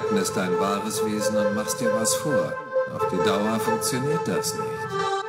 leugnest dein wahres Wesen und machst dir was vor. Auf die Dauer funktioniert das nicht.